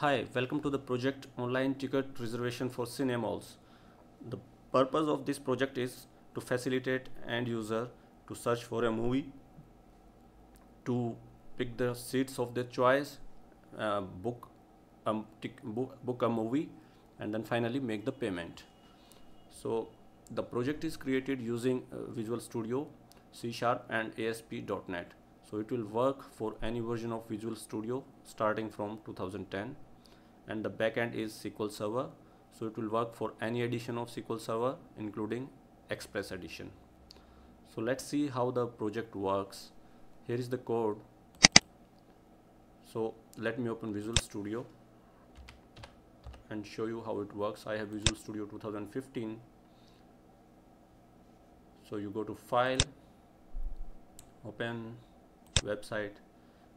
Hi, welcome to the project Online Ticket Reservation for Cinema Halls. The purpose of this project is to facilitate end user to search for a movie, to pick the seats of their choice, uh, book, book, book a movie, and then finally make the payment. So the project is created using uh, Visual Studio, C Sharp, and ASP.NET. So it will work for any version of Visual Studio starting from 2010 and the backend is SQL Server. So it will work for any edition of SQL Server, including Express edition. So let's see how the project works. Here is the code. So let me open Visual Studio and show you how it works. I have Visual Studio 2015. So you go to File, Open, Website,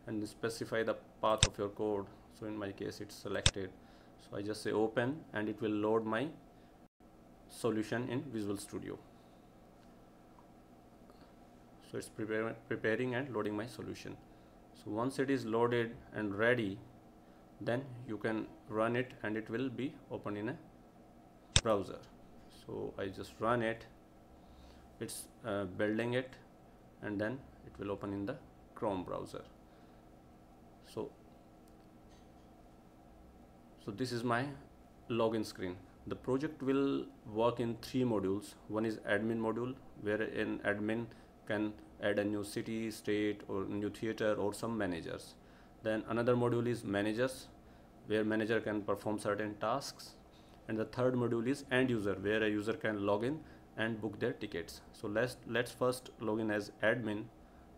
and specify the path of your code so in my case it's selected. So I just say open and it will load my solution in Visual Studio. So it's prepare, preparing and loading my solution. So once it is loaded and ready then you can run it and it will be open in a browser. So I just run it. It's uh, building it and then it will open in the Chrome browser. So so this is my login screen. The project will work in three modules. One is admin module where an admin can add a new city state or new theater or some managers. Then another module is managers where manager can perform certain tasks. And the third module is end user where a user can log in and book their tickets. So let's let's first log in as admin.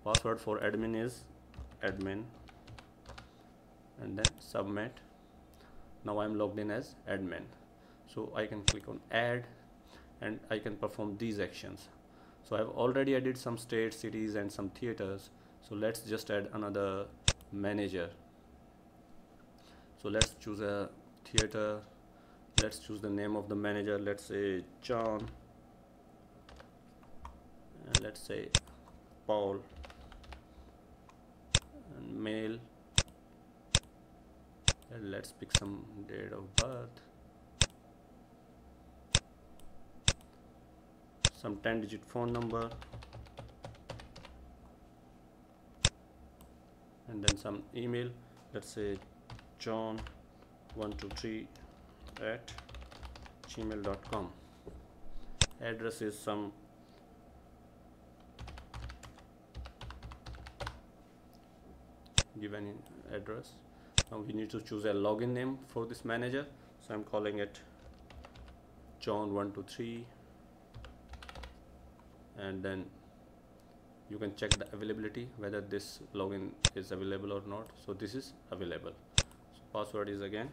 Password for admin is admin and then submit now I'm logged in as admin. So I can click on add and I can perform these actions. So I've already added some states cities and some theaters. So let's just add another manager. So let's choose a theater. Let's choose the name of the manager. Let's say John. And let's say Paul. And male let's pick some date of birth. Some 10 digit phone number. And then some email. Let's say john 123 at gmail.com address is some given address now we need to choose a login name for this manager. So I'm calling it John123 and then you can check the availability whether this login is available or not. So this is available. So password is again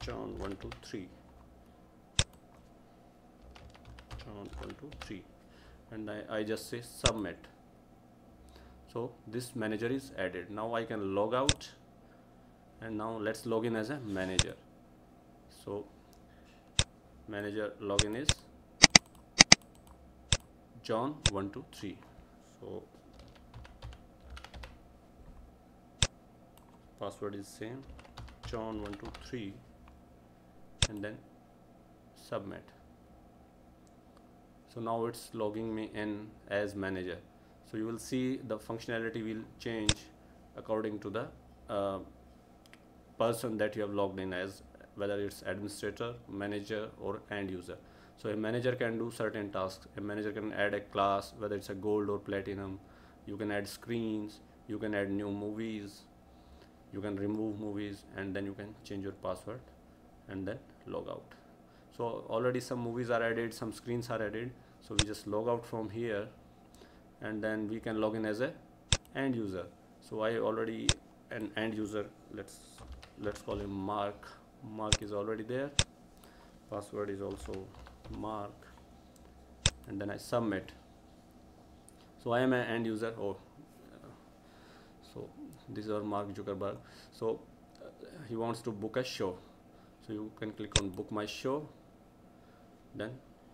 John123 John123 and I, I just say submit. So this manager is added. Now I can log out and now let's log in as a manager. So manager login is john 123 so password is same john 123 and then submit. So now it's logging me in as manager. So you will see the functionality will change according to the uh, person that you have logged in as whether it's administrator manager or end user. So a manager can do certain tasks. A manager can add a class whether it's a gold or platinum. You can add screens. You can add new movies. You can remove movies and then you can change your password and then log out. So already some movies are added some screens are added. So we just log out from here and then we can log in as a end user. So i already an end user. Let's let's call him mark. Mark is already there. Password is also mark. And then I submit. So I am an end user. Oh. So this is our Mark Zuckerberg. So uh, he wants to book a show. So you can click on book my show. Then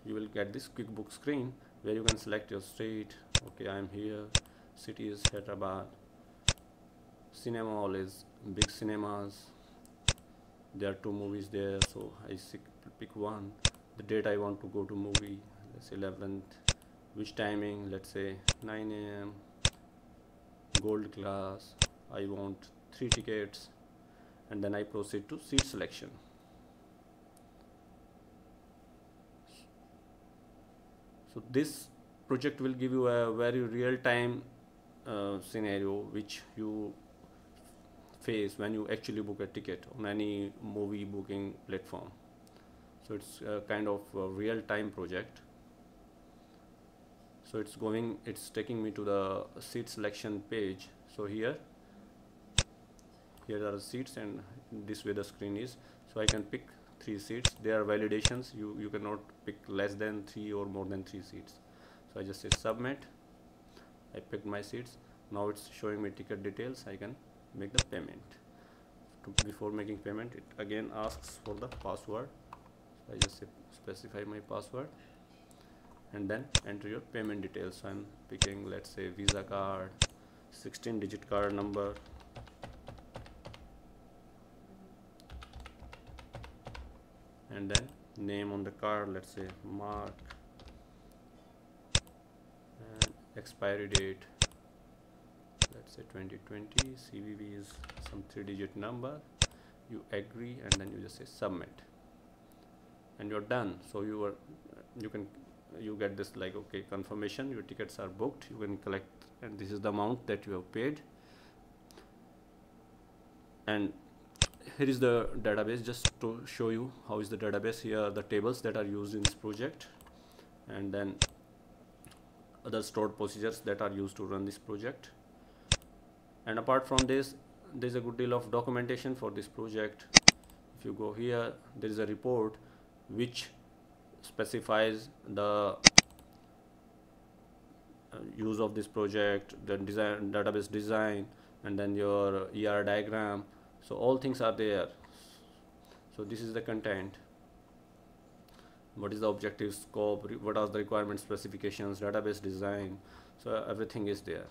you will get this quick book screen where you can select your state okay I am here. City is Hyderabad. Cinema hall is big cinemas. There are two movies there so I pick one. The date I want to go to movie let's say 11th which timing? Let's say 9 a.m gold class. I want three tickets and then I proceed to seat selection. So this project will give you a very real-time uh, scenario which you face when you actually book a ticket on any movie booking platform. So it's a kind of a real-time project. So it's going it's taking me to the seat selection page. So here here are the seats and this way the screen is. So I can pick three seats. There are validations. You you cannot pick less than three or more than three seats. So I just say submit. I picked my seats. Now it's showing me ticket details. I can make the payment. To, before making payment it again asks for the password. So I just specify my password. And then enter your payment details so I'm picking let's say visa card 16 digit card number. And then name on the card let's say mark and expiry date say 2020 CVV is some three digit number. You agree and then you just say submit. And you're done. So you are you can you get this like okay confirmation. Your tickets are booked. You can collect and this is the amount that you have paid. And here is the database just to show you how is the database. Here are the tables that are used in this project. And then other stored procedures that are used to run this project and apart from this there is a good deal of documentation for this project. If you go here there is a report which specifies the uh, use of this project the design database design and then your ER diagram. So all things are there. So this is the content. What is the objective scope? What are the requirement specifications database design? So everything is there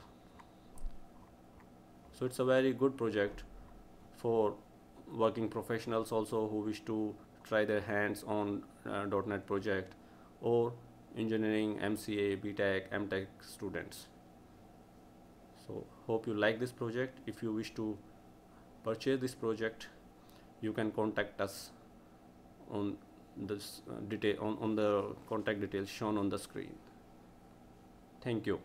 so it's a very good project for working professionals also who wish to try their hands on uh, .NET project or engineering MCA BTech MTech students. So hope you like this project. If you wish to purchase this project you can contact us on this uh, detail on, on the contact details shown on the screen. Thank you